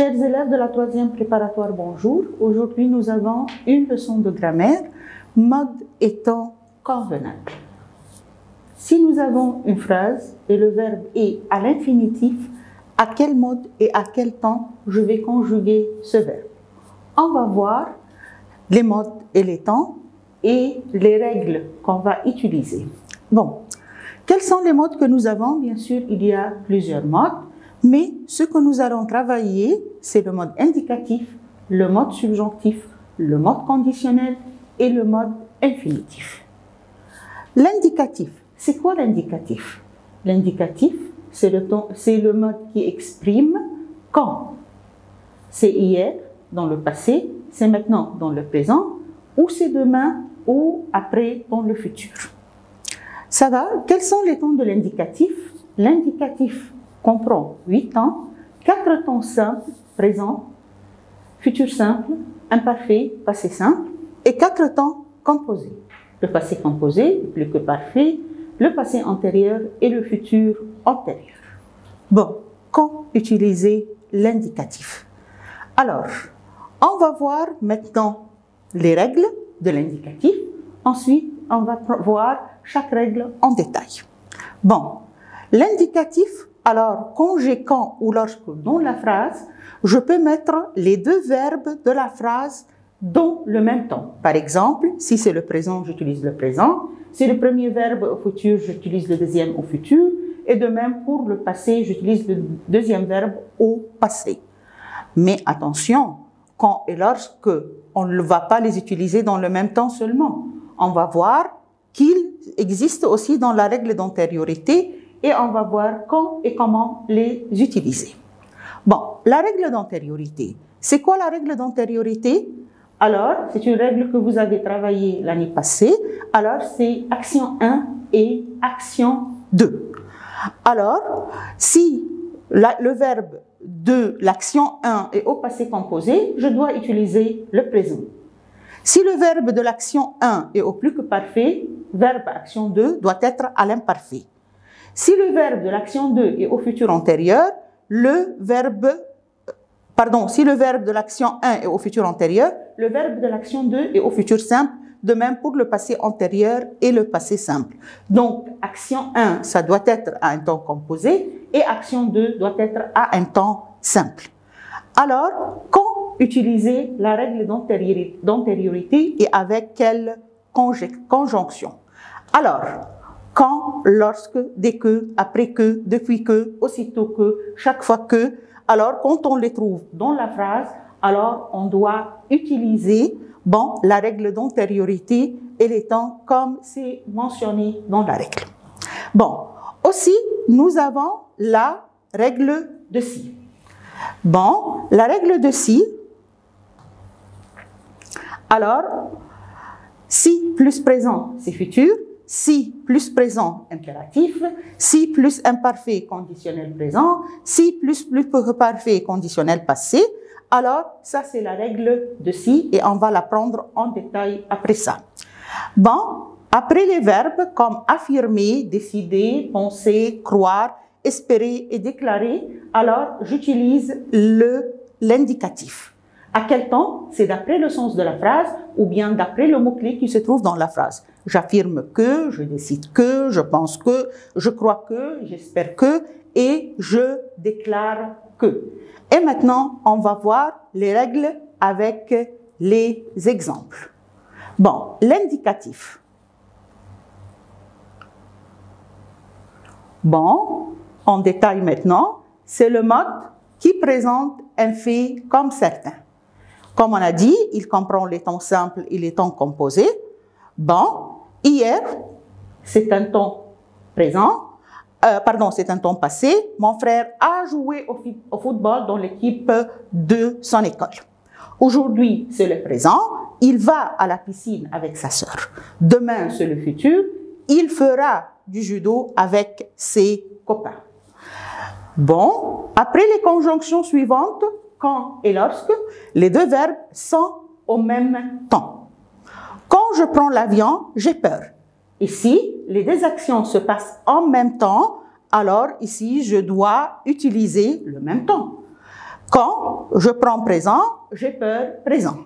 Chers élèves de la troisième préparatoire, bonjour. Aujourd'hui, nous avons une leçon de grammaire, mode étant convenable. Si nous avons une phrase et le verbe est à l'infinitif, à quel mode et à quel temps je vais conjuguer ce verbe? On va voir les modes et les temps et les règles qu'on va utiliser. Bon, quels sont les modes que nous avons? Bien sûr, il y a plusieurs modes. Mais ce que nous allons travailler, c'est le mode indicatif, le mode subjonctif, le mode conditionnel et le mode infinitif. L'indicatif, c'est quoi l'indicatif? L'indicatif, c'est le, le mode qui exprime quand. C'est hier dans le passé, c'est maintenant dans le présent, ou c'est demain ou après dans le futur. Ça va? Quels sont les temps de l'indicatif? L'indicatif comprend huit temps, quatre temps simples, présent, futur simple, imparfait, passé simple, et quatre temps composés. Le passé composé, plus que parfait, le passé antérieur et le futur antérieur. Bon, quand utiliser l'indicatif? Alors, on va voir maintenant les règles de l'indicatif. Ensuite, on va voir chaque règle en détail. Bon, l'indicatif alors, quand ou lorsque dans la phrase, je peux mettre les deux verbes de la phrase dans le même temps. Par exemple, si c'est le présent, j'utilise le présent. Si le premier verbe au futur, j'utilise le deuxième au futur. Et de même pour le passé, j'utilise le deuxième verbe au passé. Mais attention, quand et lorsque, on ne va pas les utiliser dans le même temps seulement. On va voir qu'ils existent aussi dans la règle d'antériorité et on va voir quand et comment les utiliser. Bon, la règle d'antériorité. C'est quoi la règle d'antériorité? Alors, c'est une règle que vous avez travaillée l'année passée. Alors, c'est action 1 et action 2. Alors, si le verbe de l'action 1 est au passé composé, je dois utiliser le présent. Si le verbe de l'action 1 est au plus que parfait, verbe action 2 doit être à l'imparfait. Si le verbe de l'action 2 est au futur antérieur, le verbe pardon, si le verbe de l'action 1 est au futur antérieur, le verbe de l'action 2 est au futur simple, de même pour le passé antérieur et le passé simple. Donc, action 1, ça doit être à un temps composé et action 2 doit être à un temps simple. Alors, quand utiliser la règle d'antériorité et avec quelle conjonction? Alors, quand, lorsque, dès que, après que, depuis que, aussitôt que, chaque fois que. Alors, quand on les trouve dans la phrase, alors on doit utiliser bon, la règle d'antériorité et les temps comme c'est mentionné dans la règle. Bon, aussi, nous avons la règle de si. Bon, la règle de si, alors, si plus présent, c'est futur, si plus présent impératif, si plus imparfait conditionnel présent, si plus plus parfait conditionnel passé. Alors, ça c'est la règle de si et on va la prendre en détail après ça. Bon, après les verbes comme affirmer, décider, penser, croire, espérer et déclarer, alors j'utilise le l'indicatif. À quel temps? C'est d'après le sens de la phrase ou bien d'après le mot-clé qui se trouve dans la phrase. J'affirme que, je décide que, je pense que, je crois que, j'espère que, et je déclare que. Et maintenant, on va voir les règles avec les exemples. Bon, l'indicatif. Bon, en détail maintenant, c'est le mode qui présente un fait comme certain. Comme on a dit, il comprend les temps simples et les temps composés. Bon, hier, c'est un temps présent. Euh, pardon, c'est un temps passé. Mon frère a joué au, au football dans l'équipe de son école. Aujourd'hui, c'est le présent. Il va à la piscine avec sa sœur. Demain, c'est le futur. Il fera du judo avec ses copains. Bon, après les conjonctions suivantes, quand et lorsque, les deux verbes sont au même temps. Quand je prends l'avion, j'ai peur. Ici, les deux actions se passent en même temps, alors ici, je dois utiliser le même temps. Quand je prends présent, j'ai peur présent.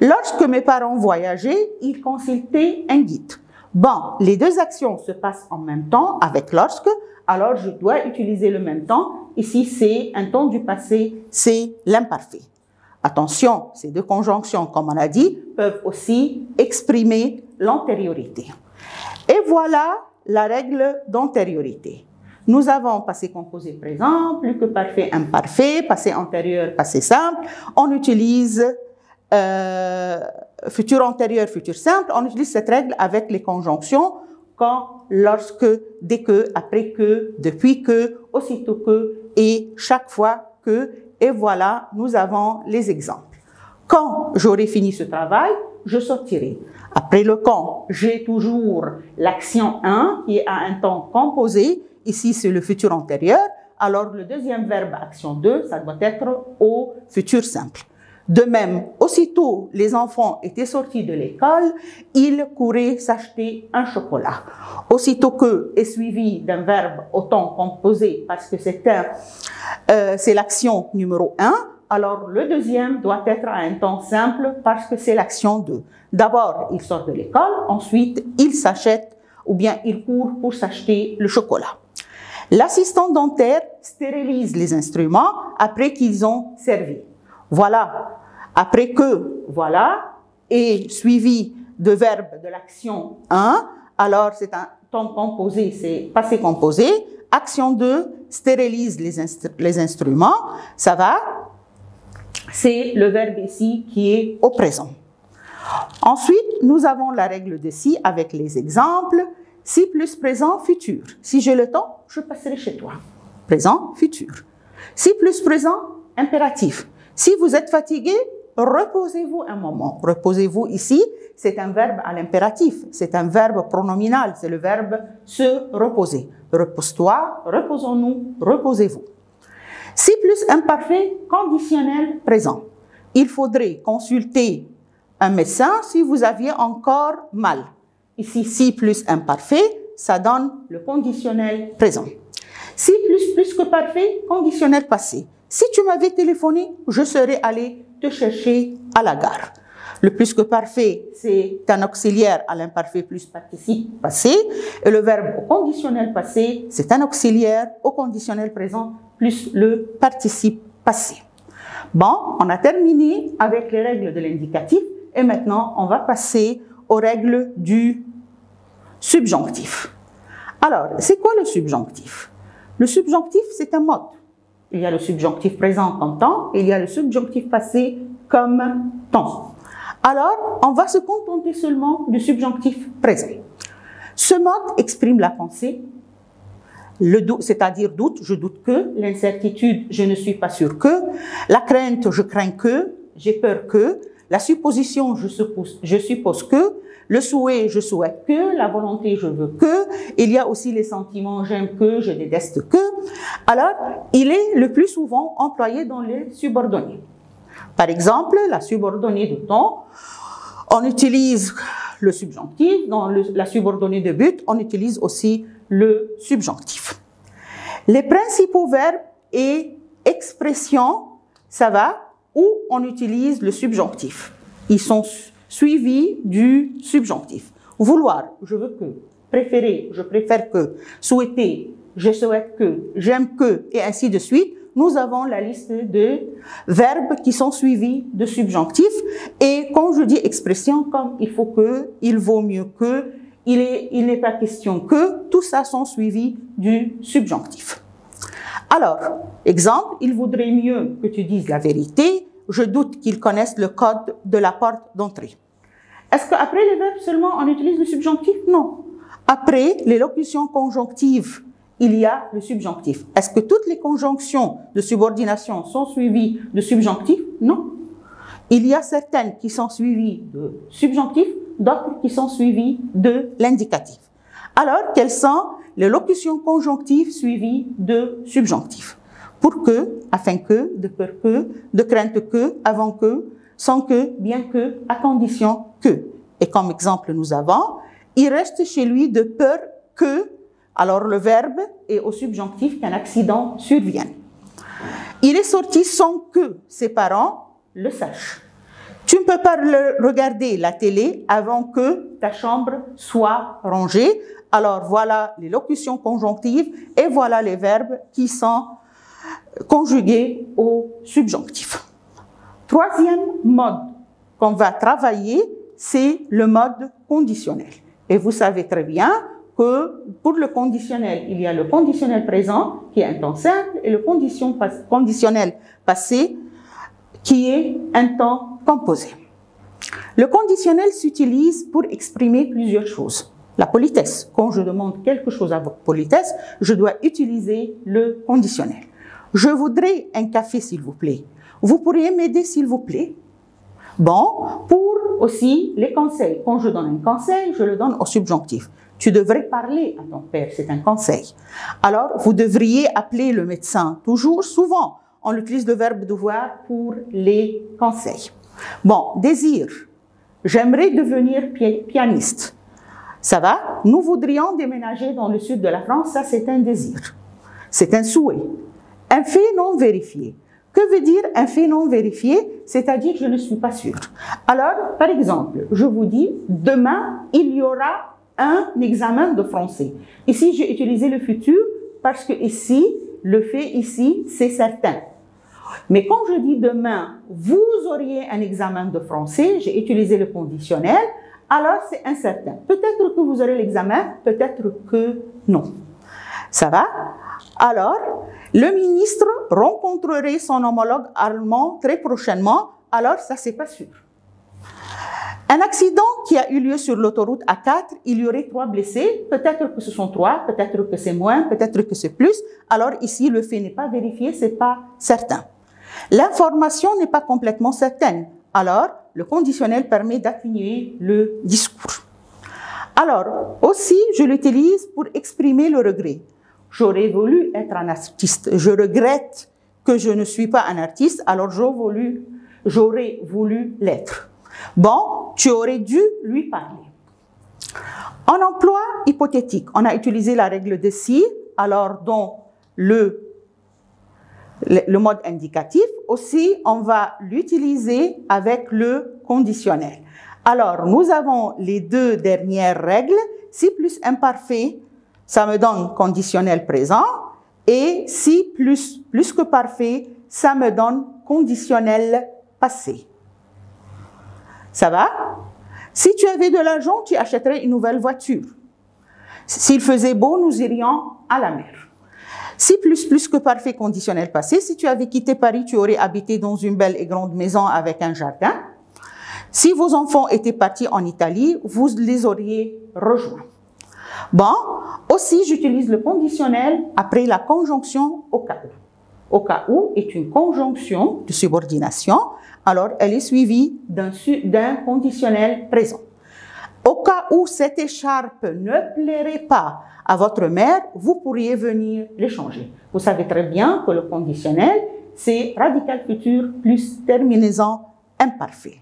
Lorsque mes parents voyageaient, ils consultaient un guide. Bon, les deux actions se passent en même temps avec lorsque, alors je dois utiliser le même temps. Ici, c'est un temps du passé, c'est l'imparfait. Attention, ces deux conjonctions, comme on a dit, peuvent aussi exprimer l'antériorité. Et voilà la règle d'antériorité. Nous avons passé composé présent, plus que parfait imparfait, passé antérieur, passé simple. On utilise euh, futur antérieur, futur simple. On utilise cette règle avec les conjonctions quand, lorsque, dès que, après que, depuis que, aussitôt que et chaque fois que. Et voilà, nous avons les exemples. Quand j'aurai fini ce travail, je sortirai. Après le quand, j'ai toujours l'action 1 qui à un temps composé. Ici, c'est le futur antérieur. Alors, le deuxième verbe action 2, ça doit être au futur simple. De même, aussitôt les enfants étaient sortis de l'école, ils couraient s'acheter un chocolat. Aussitôt que est suivi d'un verbe au temps composé, parce que c'est euh, c'est l'action numéro 1, alors le deuxième doit être à un temps simple parce que c'est l'action 2. D'abord, il sort de l'école, ensuite, il s'achète ou bien il court pour s'acheter le chocolat. L'assistant dentaire stérilise les instruments après qu'ils ont servi. Voilà. Après que, voilà, est suivi de verbe de l'action 1, alors c'est un temps composé, c'est passé composé. Action 2, stérilise les, les instruments. Ça va? C'est le verbe ici qui est au présent. Ensuite, nous avons la règle de si avec les exemples. Si plus présent, futur. Si j'ai le temps, je passerai chez toi. Présent, futur. Si plus présent, impératif. Si vous êtes fatigué, reposez-vous un moment. Reposez-vous ici, c'est un verbe à l'impératif. C'est un verbe pronominal. C'est le verbe se reposer. Repose-toi, reposons-nous, reposez-vous. Si plus imparfait, conditionnel présent. Il faudrait consulter un médecin si vous aviez encore mal. Ici, si plus imparfait, ça donne le conditionnel présent. Si plus plus que parfait, conditionnel passé. Si tu m'avais téléphoné, je serais allé te chercher à la gare. Le plus que parfait, c'est un auxiliaire à l'imparfait plus participe passé. Et le verbe au conditionnel passé, c'est un auxiliaire au conditionnel présent plus le participe passé. Bon, on a terminé avec les règles de l'indicatif. Et maintenant, on va passer aux règles du subjonctif. Alors, c'est quoi le subjonctif? Le subjonctif, c'est un mode. Il y a le subjonctif présent comme temps, et il y a le subjonctif passé comme temps. Alors, on va se contenter seulement du subjonctif présent. Ce mode exprime la pensée, le c'est-à-dire doute, je doute que, l'incertitude, je ne suis pas sûr que, la crainte, je crains que, j'ai peur que, la supposition, je suppose, que, le souhait, je souhaite que, la volonté, je veux que, il y a aussi les sentiments, j'aime que, je déteste que. Alors, il est le plus souvent employé dans les subordonnés. Par exemple, la subordonnée de temps, on utilise le subjonctif. Dans la subordonnée de but, on utilise aussi le subjonctif. Les principaux verbes et expressions, ça va où on utilise le subjonctif. Ils sont suivis du subjonctif. Vouloir, je veux que. Préférer, je préfère que. Souhaiter, je souhaite que. J'aime que. Et ainsi de suite. Nous avons la liste de verbes qui sont suivis de subjonctifs. Et quand je dis expression, comme il faut que, il vaut mieux que, il n'est il pas question que, tout ça sont suivis du subjonctif. Alors, exemple, il vaudrait mieux que tu dises la vérité. Je doute qu'ils connaissent le code de la porte d'entrée. Est-ce qu'après les verbes seulement on utilise le subjonctif? Non. Après les locutions conjonctives, il y a le subjonctif. Est-ce que toutes les conjonctions de subordination sont suivies de subjonctif? Non. Il y a certaines qui sont suivies de subjonctif, d'autres qui sont suivies de l'indicatif. Alors, quelles sont les locutions conjonctives suivies de subjonctifs. Pour que, afin que, de peur que, de crainte que, avant que, sans que, bien que, à condition que. Et comme exemple, nous avons, il reste chez lui de peur que, alors le verbe est au subjonctif qu'un accident survienne. Il est sorti sans que ses parents le sachent. Tu ne peux pas regarder la télé avant que ta chambre soit rangée. Alors voilà les locutions conjonctives et voilà les verbes qui sont conjugués au subjonctif. Troisième mode qu'on va travailler, c'est le mode conditionnel. Et vous savez très bien que pour le conditionnel, il y a le conditionnel présent qui est un temps simple et le conditionnel passé qui est un temps composé. Le conditionnel s'utilise pour exprimer plusieurs choses. La politesse. Quand je demande quelque chose à votre politesse, je dois utiliser le conditionnel. Je voudrais un café, s'il vous plaît. Vous pourriez m'aider, s'il vous plaît? Bon, pour aussi les conseils. Quand je donne un conseil, je le donne au subjonctif. Tu devrais parler à ton père, c'est un conseil. Alors, vous devriez appeler le médecin. Toujours, souvent, on utilise le verbe devoir pour les conseils. Bon, désir. J'aimerais devenir pianiste. Ça va? Nous voudrions déménager dans le sud de la France. Ça, c'est un désir. C'est un souhait. Un fait non vérifié. Que veut dire un fait non vérifié? C'est-à-dire je ne suis pas sûr. Alors, par exemple, je vous dis, demain, il y aura un examen de français. Ici, j'ai utilisé le futur parce que ici, le fait ici, c'est certain. Mais quand je dis demain, vous auriez un examen de français, j'ai utilisé le conditionnel, alors c'est incertain. Peut-être que vous aurez l'examen, peut-être que non. Ça va? Alors, le ministre rencontrerait son homologue allemand très prochainement, alors ça c'est pas sûr. Un accident qui a eu lieu sur l'autoroute A4, il y aurait trois blessés. Peut-être que ce sont trois, peut-être que c'est moins, peut-être que c'est plus. Alors ici, le fait n'est pas vérifié, c'est pas certain. L'information n'est pas complètement certaine. Alors, le conditionnel permet d'atténuer le discours. Alors, aussi, je l'utilise pour exprimer le regret. J'aurais voulu être un artiste. Je regrette que je ne suis pas un artiste, alors j'aurais voulu l'être. Bon, tu aurais dû lui parler. En emploi hypothétique, on a utilisé la règle de si, alors dans le le mode indicatif, aussi on va l'utiliser avec le conditionnel. Alors, nous avons les deux dernières règles. Si plus imparfait, ça me donne conditionnel présent. Et si plus, plus que parfait, ça me donne conditionnel passé. Ça va? Si tu avais de l'argent, tu achèterais une nouvelle voiture. S'il faisait beau, nous irions à la mer. Si plus plus que parfait conditionnel passé, si tu avais quitté Paris, tu aurais habité dans une belle et grande maison avec un jardin. Si vos enfants étaient partis en Italie, vous les auriez rejoints. Bon, aussi j'utilise le conditionnel après la conjonction au cas où. Au cas où est une conjonction de subordination, alors elle est suivie d'un conditionnel présent. Au cas où cette écharpe ne plairait pas à votre mère, vous pourriez venir l'échanger. Vous savez très bien que le conditionnel, c'est radical futur plus terminaison imparfait.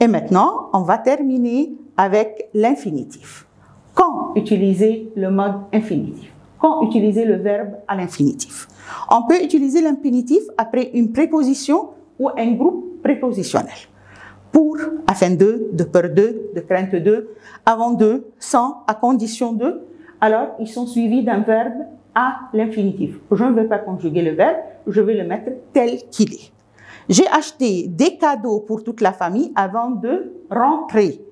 Et maintenant, on va terminer avec l'infinitif. Quand utiliser le mode infinitif? Quand utiliser le verbe à l'infinitif? On peut utiliser l'infinitif après une préposition ou un groupe prépositionnel pour, afin de, de peur de, de crainte de, avant de, sans, à condition de, alors ils sont suivis d'un verbe à l'infinitif. Je ne vais pas conjuguer le verbe, je vais le mettre tel qu'il est. J'ai acheté des cadeaux pour toute la famille avant de rentrer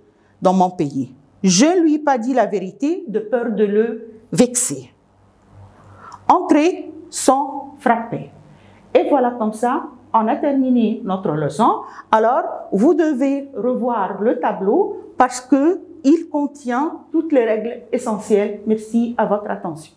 dans mon pays. Je ne lui ai pas dit la vérité de peur de le vexer. Entrer sans frapper. Et voilà comme ça, on a terminé notre leçon. Alors, vous devez revoir le tableau parce que il contient toutes les règles essentielles. Merci à votre attention.